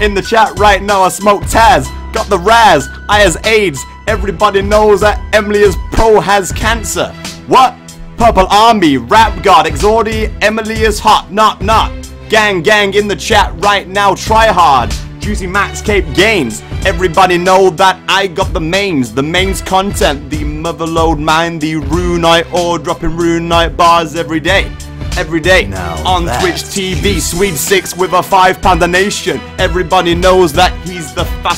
In the chat right now, I smoke Taz. Got the Raz. I has AIDS. Everybody knows that Emily is pro has cancer. What? Purple Army, Rap God, Exordi, Emily is hot, not not. Gang, gang in the chat right now, try hard. Juicy Max Cape Games. Everybody know that I got the mains, the mains content, the Motherlode Mine, the rune night or dropping rune night bars every day. Every day Now on Twitch TV, Sweet Six with a five pound nation. Everybody knows that he's the fastest.